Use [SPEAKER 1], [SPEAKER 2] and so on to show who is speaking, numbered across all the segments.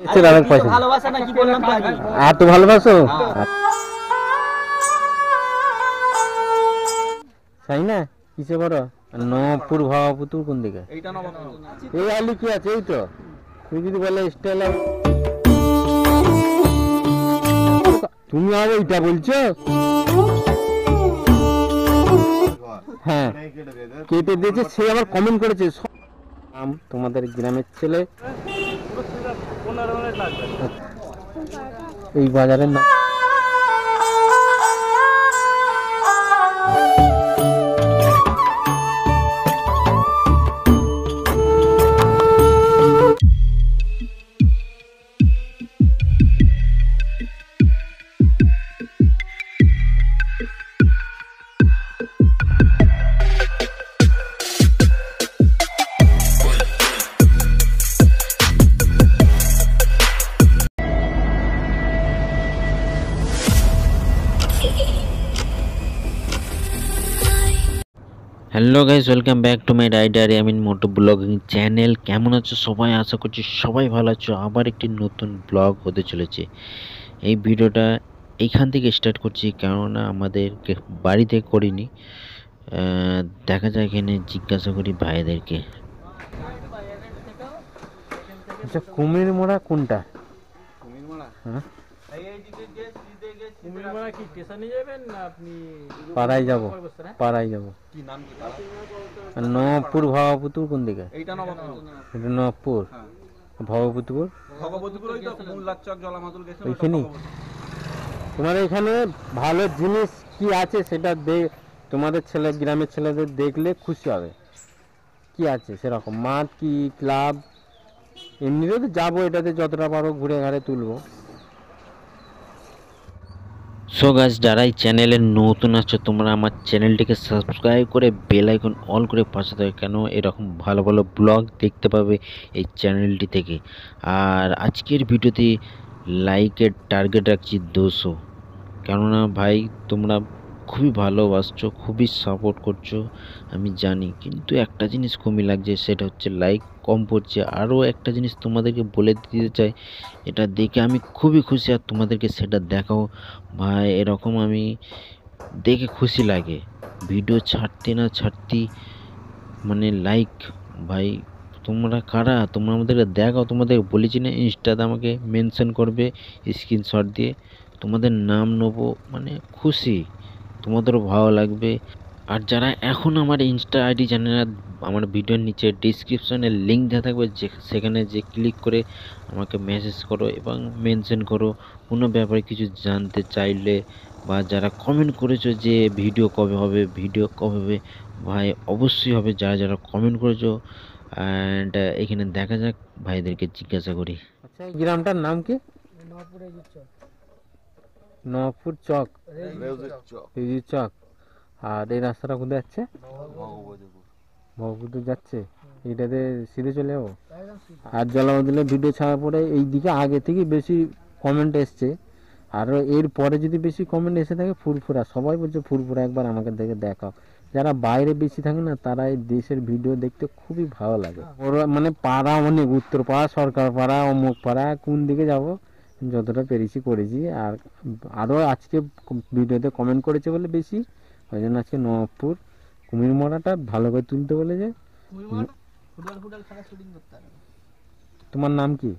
[SPEAKER 1] ভালোবাসা না বললাম তো আগে?
[SPEAKER 2] আর তো ভালোবাসো? তাই না কিসে বড়? নপুর ভাবাপুতুর কোন দিকে? এই আলু কি আছে এই তো? তুই যদি বলে স্টাইল তুমি আর এইটা বলছো? হ্যাঁ কেটে দিয়েছে সে আবার কমেন্ট করেছে। তোমাদের গ্রামের ছেলে। এই বাজারের নাম
[SPEAKER 3] hello guys welcome back to my rider Amin moto blogging channel কেমন আছো সবাই? আশা করছি সবাই ভালো আছো। আবার একটি নতুন ব্লগ হতে চলেছে। এই ভিডিওটা এইখান থেকে স্টার্ট করছি কেননা আমাদেরকে বাড়িতে করিনি। দেখা যায় এখানে জিজ্ঞাসা করি ভাইদেরকে।
[SPEAKER 2] আচ্ছা কুমির মোড়া কোনটা?
[SPEAKER 1] কুমিরমারা
[SPEAKER 2] হ্যাঁ?
[SPEAKER 4] কুমিরমারা কি স্টেশনে যাবেন না আপনি
[SPEAKER 2] পাড়ায় যাব পাড়ায় যাব।
[SPEAKER 1] কি নাম কি
[SPEAKER 2] ভাবাপুতুর কোন দিকে?
[SPEAKER 1] এইটা
[SPEAKER 2] এটা নবপুর
[SPEAKER 1] হ্যাঁ।
[SPEAKER 2] ভবপুতুর
[SPEAKER 1] ওই তো মোল্লাচক জলামাতুল গেছে?
[SPEAKER 2] তোমার এখানে ভালো জিনিস কি আছে সেটা দে তোমাদের ছেলে গ্রামের ছেলেদের দেখলে খুশি হবে। কি আছে সেরকম? মাঠ কি ক্লাব? এমনিতেও তো যাব এটাতে যতটা পারো ঘুরে ঘাড়ে তুলবো।
[SPEAKER 3] সো গাছ যারা এই চ্যানেলে নতুন আছো, তোমরা আমার চ্যানেলটিকে সাবস্ক্রাইব করে বেল আইকন অল করে পাশে থাকে, কেন? এরকম ভালো ভালো ব্লগ দেখতে পাবে এই চ্যানেলটি থেকে। আর আজকের ভিডিওতে লাইকের টার্গেট রাখছি দুশো। কেননা ভাই, তোমরা খুবই ভালোবাসছো, খুবই সাপোর্ট করছ, আমি জানি। কিন্তু একটা জিনিস কমই লাগছে, সেটা হচ্ছে লাইক কম পড়ছে। আরও একটা জিনিস তোমাদেরকে বলে দিতে চাই, এটা দেখে আমি খুবই খুশি আর তোমাদেরকে সেটা দেখাও। ভাই, এরকম আমি দেখে খুশি লাগে। ভিডিও ছাড়তে না ছাড়তেই মানে লাইক ভাই, তোমরা কারা? তোমরা আমাদেরকে দেখাও, তোমাদের বলেছি না, ইনস্টাতে আমাকে মেনশন করবে স্ক্রিনশট দিয়ে। তোমাদের নাম নেব মানে খুশি। তোমাদেরও ভালো লাগবে। আর যারা এখন আমার ইনস্টা আইডি জানে না আমার ভিডিওর নিচে ডিসক্রিপশনে লিঙ্ক দেওয়া থাকবে যে সেখানে যে ক্লিক করে আমাকে মেসেজ করো এবং মেনশন করো। কোনো ব্যাপারে কিছু জানতে চাইলে বা যারা কমেন্ট করেছ যে ভিডিও কবে হবে ভিডিও কবে হবে ভাই অবশ্যই হবে। যারা যারা কমেন্ট করেছ অ্যান্ড এখানে দেখা যাক ভাইদেরকে জিজ্ঞাসা করি।
[SPEAKER 2] আচ্ছা এই গ্রামটার নাম কি?
[SPEAKER 4] নপুরে দিচ্ছ
[SPEAKER 2] চক।
[SPEAKER 1] রেউজের চক।
[SPEAKER 2] আর এই রাস্তাটা কোথায় যাচ্ছে? ভবপুর যাচ্ছে? এইটাতে সিধে চলে যাব? আর জলাবদলের ভিডিও ছাড়ার পরে এই দিকে আগে থেকে বেশি কমেন্ট এসছে। আর এর পরে যদি বেশি কমেন্ট এসে থাকে ফুরফুরা সবাই বলছে ফুরফুরা একবার আমাকে দেখে দেখাও। যারা বাইরে বেশি থাকে না তারা এই দেশের ভিডিও দেখতে খুবই ভালো লাগে। ওরা মানে পাড়া অনেক উত্তর পাড়া সরকার পাড়া অমুক পাড়া কোন দিকে যাব? যতটা পেরেছি করেছি। আর আরও আজকে ভিডিওতে কমেন্ট করেছে বলে বেশি। ওই জন্য আজকে নবাবপুর কুমির মরাটা ভালো করে তুলতে বলেছে। তোমার নাম কি?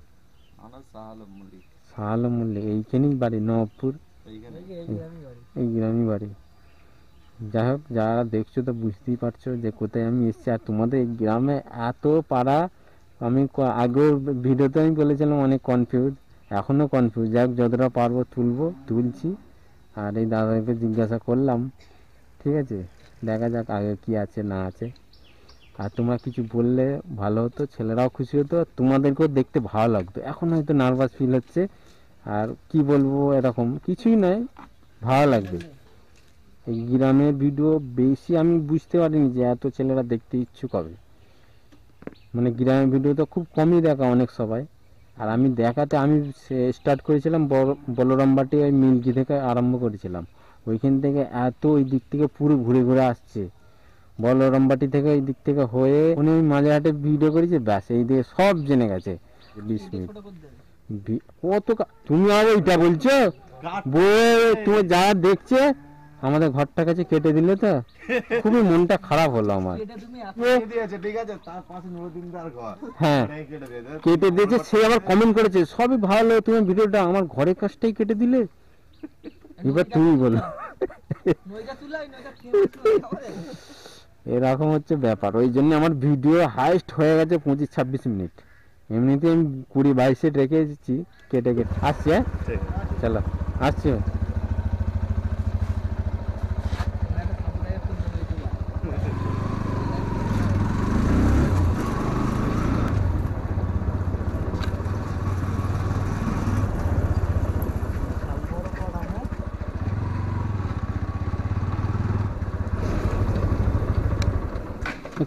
[SPEAKER 2] শাহ আলম মল্লিক। এইখানেই বাড়ি নবাবপুর? এই গ্রামই বাড়ি। যাই হোক যারা দেখছ তো বুঝতেই পারছ যে কোথায় আমি এসেছি। আর তোমাদের এই গ্রামে এত পাড়া আমি আগেও ভিডিওতে আমি বলেছিলাম অনেক কনফিউজ এখনও কনফিউজ যাই হোক যতটা পারব তুলবো, তুলছি। আর এই দাদাকে জিজ্ঞাসা করলাম, ঠিক আছে? দেখা যাক আগে কি আছে, না আছে। আর তোমরা কিছু বললে ভালো হতো, ছেলেরাও খুশি হতো, আর তোমাদেরকেও দেখতে ভালো লাগতো। এখন হয়তো নার্ভাস ফিল হচ্ছে। আর কি বলব এরকম? কিছুই নয় ভালো লাগবে। এই গ্রামের ভিডিও বেশি আমি বুঝতে পারিনি যে এত ছেলেরা দেখতে ইচ্ছুক হবে। মানে গ্রামের ভিডিও তো খুব কমই দেখা অনেক সবাই। আর আমি দেখাতে আমি স্টার্ট করেছিলাম বলরামবাটি ওই মিল্কি থেকে আরম্ভ করেছিলাম। ওইখান থেকে এত ওই দিক থেকে পুরো ঘুরে ঘুরে আসছে। বলরামবাটি থেকে ওই দিক থেকে হয়ে উনি ওই মাঝে হাটে ভিডিও করেছে ব্যাস এই দিকে সব জেনে গেছে। বিশ মিনিট। কত তুমি আর ওইটা বলছো? বই তুমি যা দেখছে আমাদের ঘরটা কাছে কেটে দিলে তো খুবই মনটা খারাপ হলো আমার। হ্যাঁ।
[SPEAKER 1] কেটে দিয়েছে।
[SPEAKER 2] সে আবার কমেন্ট করেছে সবই ভালো তুমি ভিডিওটা আমার ঘরের কাজটাই কেটে দিলে? এবার তুমি বলো। এরকম হচ্ছে ব্যাপার। ওই জন্য আমার ভিডিও হাইস্ট হয়ে গেছে পঁচিশ ছাব্বিশ মিনিট। এমনিতে আমি কুড়ি বাইশে রেখে এসেছি কেটে কেটে। আসছি হ্যাঁ? চলো আসছি।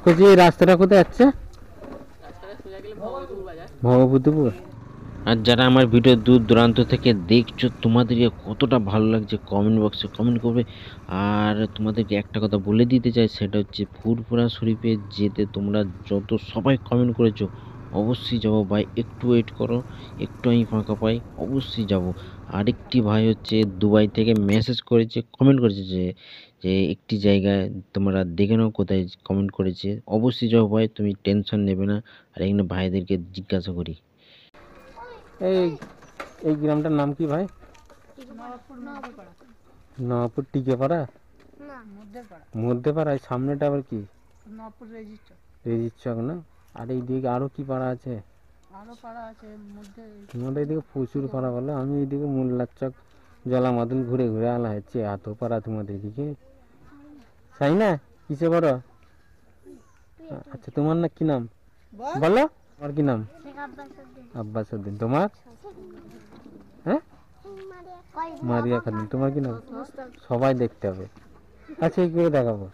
[SPEAKER 2] বলছি এই রাস্তাটা কোথায় যাচ্ছে? ভগবতীপুর
[SPEAKER 3] আর যারা আমার ভিডিও দূর দূরান্ত থেকে দেখছ, তোমাদেরকে কতটা ভালো লাগছে কমেন্ট বক্সে কমেন্ট করবে। আর তোমাদেরকে একটা কথা বলে দিতে চাই, সেটা হচ্ছে ফুরফুরা শরীফে যেতে তোমরা যত সবাই কমেন্ট করেছ, অবশ্যই যাব। ভাই, একটু ওয়েট করো, একটু আমি ফাঁকা পাই, অবশ্যই যাব। আরেকটি ভাই হচ্ছে দুবাই থেকে মেসেজ করেছে কমেন্ট করেছে যে যে একটি জায়গায় তোমরা দেখে নাও কোথায় কমেন্ট করেছে। অবশ্যই যাব ভাই তুমি টেনশন নেবে না। আর এখানে ভাইদেরকে জিজ্ঞাসা করি।
[SPEAKER 2] এই এই গ্রামটার নাম কি ভাই? নবাবপুর টিকেপাড়া?
[SPEAKER 4] না মধ্যের পাড়া
[SPEAKER 2] মধ্যেপাড়া এই সামনেটা আবার কি?
[SPEAKER 4] নপুর রেজিস্টার
[SPEAKER 2] রেজির চক না? আর এই দিকে আরও কি পাড়া আছে?
[SPEAKER 4] আরও পাড়া আছে মধ্যে
[SPEAKER 2] আমাদের এদিকে প্রচুর পাড়া বলে। আমি এইদিকে মোল্লার চক জলা মাদুল ঘুরে ঘুরে আলা হচ্ছে এত পাড়া তোমাদের দিকে তাই না কিসে বড় আচ্ছা তোমার না কি নাম? বলো। তোমার কি নাম? আব্বাস উদ্দিন তোমার? হ্যাঁ? মারিয়া খাতুন। তোমার কি নাম? সবাই দেখতে হবে। আচ্ছা এই করে দেখাবো।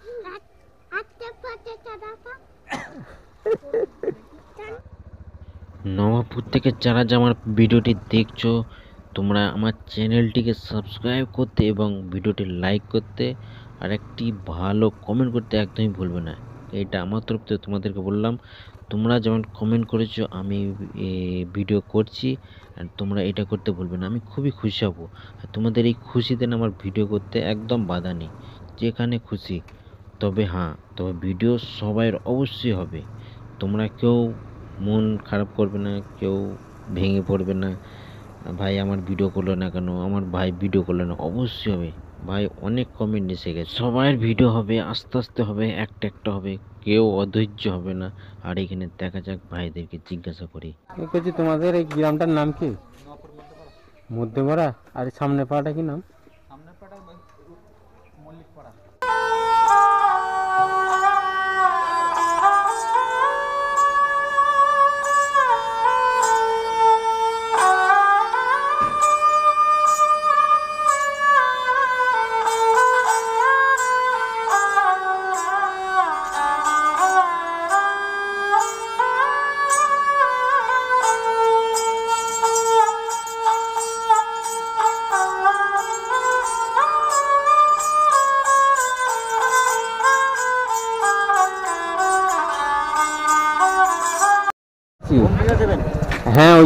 [SPEAKER 3] নবাবপুর থেকে যারা যে আমার ভিডিওটি দেখছ তোমরা আমার চ্যানেলটিকে সাবস্ক্রাইব করতে এবং ভিডিওটি লাইক করতে আর একটি ভালো কমেন্ট করতে একদমই ভুলবে না। এটা আমার তরফ থেকে তোমাদেরকে বললাম, তোমরা যেমন কমেন্ট করেছ, আমি ভিডিও করছি, আর তোমরা এটা করতে ভুলবে না। আমি খুবই খুশি হব। আর তোমাদের এই খুশিতে না আমার ভিডিও করতে একদম বাধা নেই। যেখানে খুশি, তবে হ্যাঁ তবে ভিডিও সবাইয়ের অবশ্যই হবে। তোমরা কেউ মন খারাপ করবে না, কেউ ভেঙে পড়বে না। ভাই, আমার ভিডিও করল না কেন? আমার ভাই ভিডিও করল না? অবশ্যই হবে। ভাই, অনেক কমেন্ট এসে গেছে। সবাইয়ের ভিডিও হবে, আস্তে আস্তে হবে, একটা একটা হবে, কেউ অধৈর্য হবে না। আর এখানে দেখা যাক ভাইদেরকে জিজ্ঞাসা করি।
[SPEAKER 2] বলছি, তোমাদের এই গ্রামটার নাম কি? মধ্যপাড়া আর সামনে পাড়াটা কি নাম?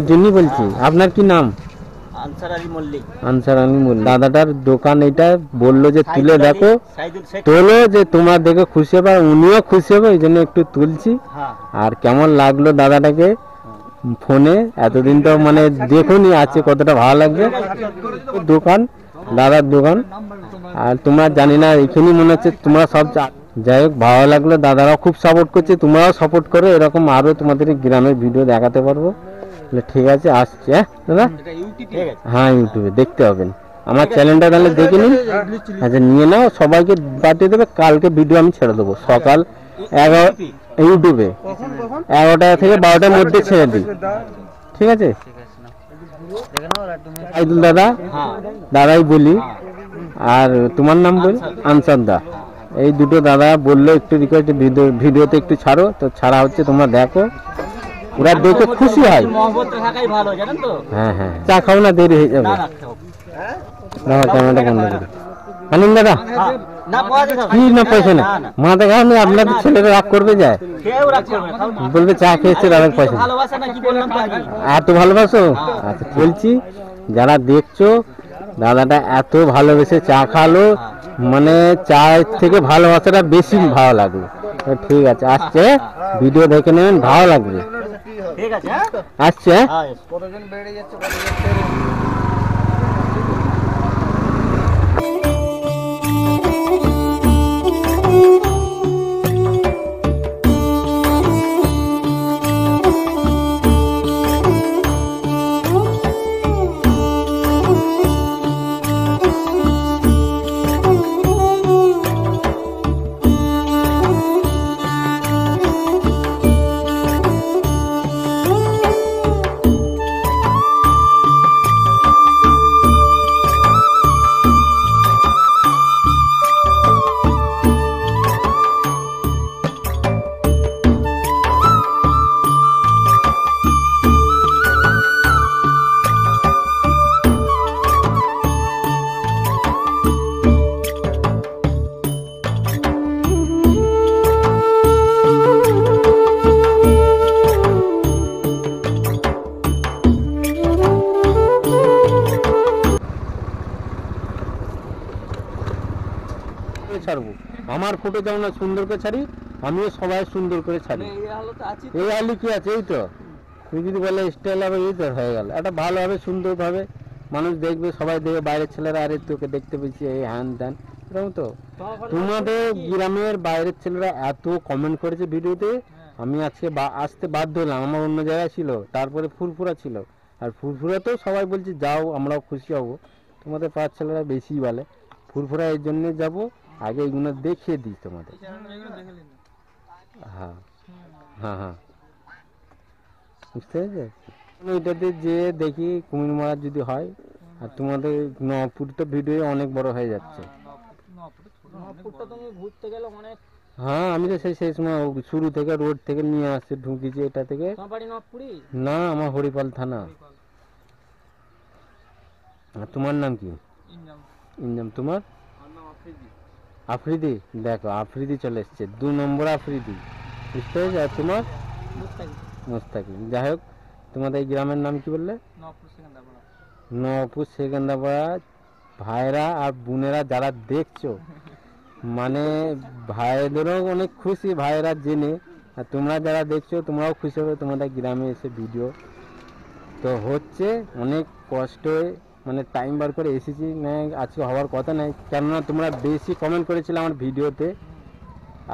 [SPEAKER 2] জন্যই বলছি আপনার কি নাম?
[SPEAKER 5] আনসার আলী মল্লিক।
[SPEAKER 2] আনসার আলী মোল্লা। দাদাটার দোকান এটা বলল যে তুলে দেখো তোলো যে তোমার দেখে খুশি হবে আর উনিও খুশি হবে এই জন্য একটু তুলছি।
[SPEAKER 5] হ্যাঁ।
[SPEAKER 2] আর কেমন লাগল দাদাটাকে? ফোনে এতদিন তো মানে দেখুনি আছে কতটা ভালো লাগবে দোকান দাদার দোকান। আর তোমরা জানি না এখানেই মনে হচ্ছে তোমরা সব যাই হোক ভালো লাগল। দাদারাও খুব সাপোর্ট করছে তোমরাও সাপোর্ট করো। এরকম আরও তোমাদের গ্রামের ভিডিও দেখাতে পারব। ঠিক আছে আসছি হ্যাঁ দাদা? হ্যাঁ ইউটিউবে দেখতে হবেন আমার চ্যানেলটা তাহলে দেখে নিন। আচ্ছা নিয়ে নাও সবাইকে পাঠিয়ে দেবে কালকে ভিডিও আমি ছেড়ে দেবো। সকাল এগারো ইউটিউবে এগারোটা থেকে বারোটার মধ্যে ছেড়ে দিই ঠিক আছে? আইদুল দাদা? দাদাই বলি। আর তোমার নাম বল? আনসার। দা। এই দুটো দাদা বলল একটু রিকোয়েস্ট ভিডিও ভিডিওতে একটু ছাড়ো তো ছাড়া হচ্ছে তোমরা দেখো। ওরা দেখে খুশি হয়। হ্যাঁ হ্যাঁ। চা খাও না দেরি হয়ে যাবে। ক্যামেরাটা বন্ধ করে। আনিন দাদা। কি না পয়সা না
[SPEAKER 5] না, না।
[SPEAKER 2] মা দেখা আমি আপনাদের ছেলেরা রাগ করবে যায়। বলবে চা খেয়েছে তাদের পয়সা
[SPEAKER 5] বললাম তো
[SPEAKER 2] ভালোবাসো? আচ্ছা বলছি যারা দেখছ দাদাটা এত ভালোবেসে চা খালো মানে চায়ের থেকে ভালোবাসাটা বেশি ভালো লাগল। ঠিক আছে আসছে ভিডিও দেখে নেবেন ভালো লাগবে।
[SPEAKER 5] ঠিক আছে হ্যাঁ?
[SPEAKER 2] আসছে ফটো যেমন না সুন্দর করে ছাড়ি আমিও সবাই সুন্দর করে ছাড়ি।
[SPEAKER 5] এই তো আছি
[SPEAKER 2] এই আলি কি আছে এই তো? তুই যদি বলে স্টাইল হবে এই তো হয়ে গেল। এটা ভালোভাবে সুন্দরভাবে মানুষ দেখবে সবাই দেখবে বাইরের ছেলেরা আরে তোকে দেখতে পেয়েছি এই হ্যান ত্যান এরকম তো। তোমাদের গ্রামের বাইরের ছেলেরা এত কমেন্ট করেছে ভিডিওতে আমি আজকে বা- আসতে বাধ্য হলাম আমার অন্য জায়গায় ছিল তারপরে ফুরফুরা ছিল। আর ফুরফুরাতেও সবাই বলছে যাও আমরাও খুশি হব। তোমাদের পাঁচ ছেলেরা বেশি বলে ফুরফুরা এর জন্য যাব আগে এগুলো দেখিয়ে দিই তোমাদের। হ্যাঁ হ্যাঁ হ্যাঁ। বুঝতে পেরেছে? এটাতে যে দেখি কুমির মারা যদি হয় আর তোমাদের নপুর তো ভিডিও অনেক বড় হয়ে যাচ্ছে।
[SPEAKER 5] নপুরটা তুমি ঘুরতে গেলে অনেক
[SPEAKER 2] হ্যাঁ আমি তো সেই সেই সময় শুরু থেকে রোড থেকে নিয়ে আসছে ঢুকিয়েছি এটা থেকে। না আমার হরিপাল থানা। আর তোমার নাম কি? ইনজাম। তোমার? আফ্রিদি দেখো আফ্রিদি চলে এসছে। দু নম্বর আফ্রিদি। বুঝতে পেরেছ? আর তোমার? মুস্তাকিম। যাই হোক তোমাদের এই গ্রামের নাম কি বললে? নপুর সেকেন্দাপাড়া ভাইরা আর বোনেরা যারা দেখছ মানে ভাইদেরও অনেক খুশি ভাইরা জেনে। আর তোমরা যারা দেখছ তোমরাও খুশি হবে তোমাদের গ্রামে এসে ভিডিও তো হচ্ছে অনেক কষ্টে মানে টাইম বার করে এসেছি না আজকে হওয়ার কথা নাই। কেননা তোমরা বেশি কমেন্ট করেছিলে আমার ভিডিওতে।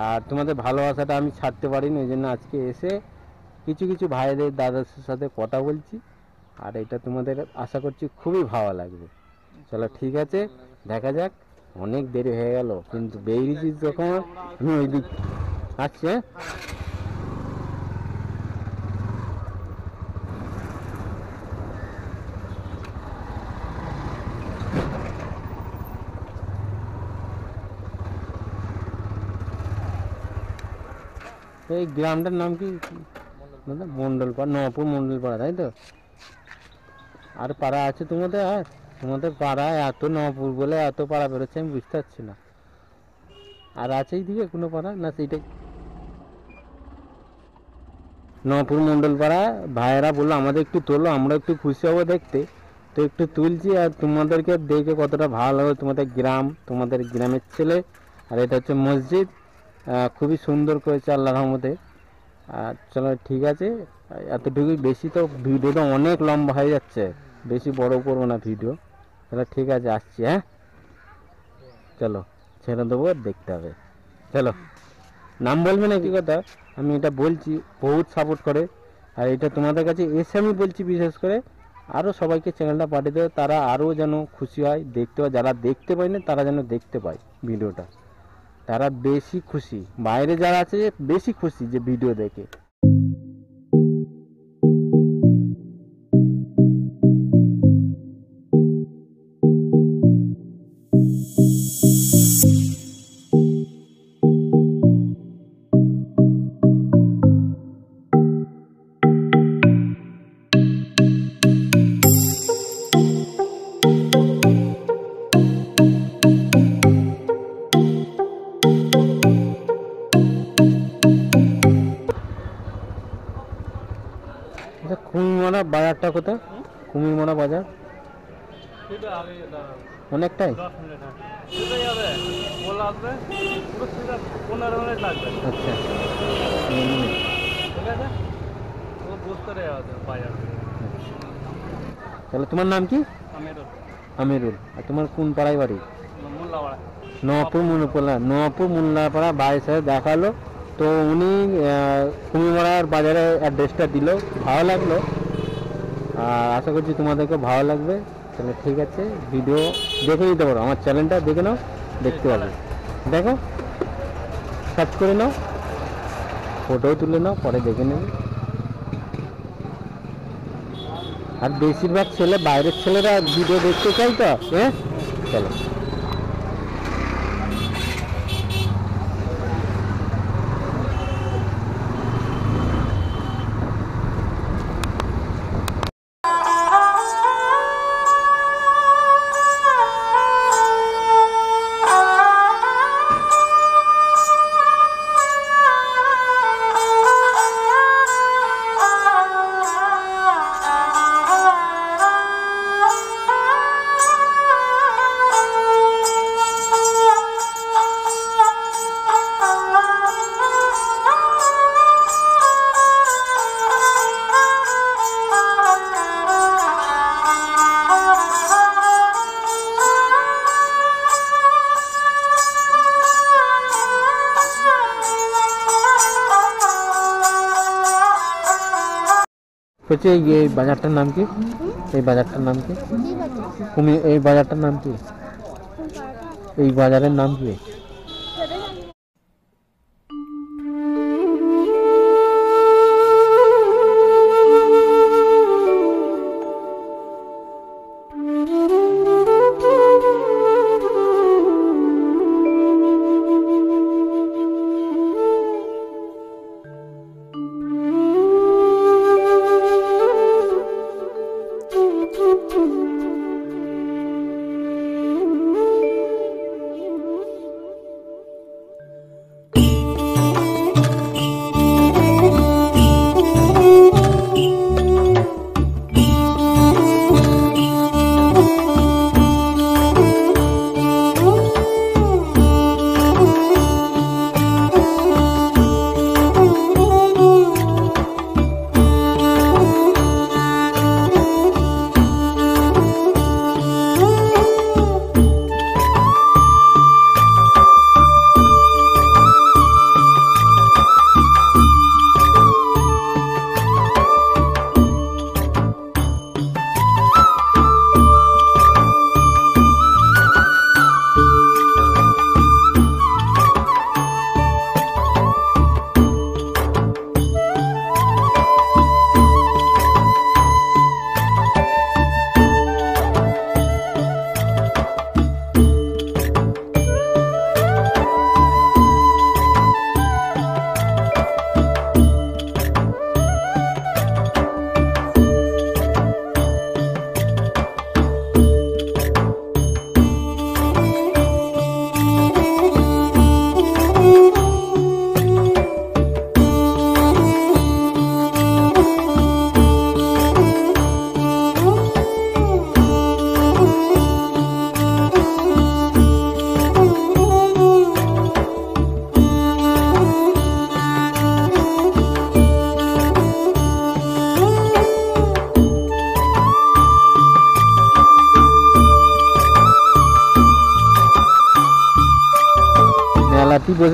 [SPEAKER 2] আর তোমাদের ভালোবাসাটা আমি ছাড়তে পারিনি ওই জন্য আজকে এসে কিছু কিছু ভাইদের দাদার সাথে কথা বলছি। আর এটা তোমাদের আশা করছি খুবই ভালো লাগবে। চলো ঠিক আছে, দেখা যাক, অনেক দেরি হয়ে গেল। কিন্তু বেরিয়েছি যখন, আমি ওই দিক আসছে এই গ্রামটার নাম কি? মন্ডলপাড়া নপুর মন্ডলপাড়া, তাই তো? আর পাড়া আছে তোমাদের? আর তোমাদের পাড়ায় এত নপুর বলে এত পাড়া বেরোচ্ছে, আমি বুঝতে পারছি না। আর আছে এইদিকে কোনো পাড়া? না সেইটাই নপুর মন্ডলপাড়া, ভাইয়েরা বলল, আমাদের একটু তোলো, আমরা একটু খুশি হব দেখতে। তো একটু তুলছি, আর তোমাদেরকে দেখে কতটা ভালো হবে তোমাদের গ্রাম, তোমাদের গ্রামের ছেলে। আর এটা হচ্ছে মসজিদ। খুবই সুন্দর করেছে আল্লাহ রহমতে। আর চলো, ঠিক আছে। এতটুকুই বেশি তো ভিডিওটা অনেক লম্বা হয়ে যাচ্ছে। বেশি বড় করব না ভিডিও। তাহলে ঠিক আছে, আসছি হ্যাঁ? চলো, ছেড়ে দেবো, দেখতে হবে। চলো। নাম বলবে না কি কথা? আমি এটা বলছি, বহুত সাপোর্ট করে। আর এটা তোমাদের কাছে এসে আমি বলছি বিশেষ করে আরও সবাইকে চ্যানেলটা পাঠিয়ে দেবে, তারা আরও যেন খুশি হয়, দেখতে হয় যারা দেখতে পায় না তারা যেন দেখতে পায় ভিডিওটা। তারা বেশি খুশি। বাইরে যারা আছে বেশি খুশি যে ভিডিও দেখে। বাজারটা কোথায়? কুমিরমারা বাজার। অনেকটাই? আচ্ছা। তাহলে তোমার নাম কি? আমিরুল। আর তোমার কোন পাড়ায় বাড়ি?
[SPEAKER 5] মোল্লাপাড়া
[SPEAKER 2] নয়াপুর মুন্নপাড়া। নয়াপুর মুন্নাপাড়া ভাইয়ের সাথে দেখাল। তো উনি কুমিরমারার বাজারে অ্যাড্রেসটা দিল। ভালো লাগল। আর আশা করছি তোমাদেরকে ভালো লাগবে। তাহলে ঠিক আছে ভিডিও দেখে নিতে পারো। আমার চ্যানেলটা দেখে নাও, দেখতে পাবে। দেখো সার্চ করে নাও ফটোও তুলে নাও, পরে দেখে নেবে। আর বেশিরভাগ ছেলে, বাইরের ছেলেরা ভিডিও দেখতে চাই তো হ্যাঁ? চলো। বলছি এই এই বাজারটার নাম কি? এই বাজারটার নাম কি? তুমি এই বাজারটার নাম কি? এই বাজারের নাম কি?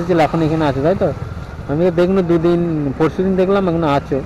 [SPEAKER 2] বসেছিল এখন এখানে আছে, তাই তো? আমি তো দেখল দুদিন পরশু দিন দেখলাম, এখন আছো।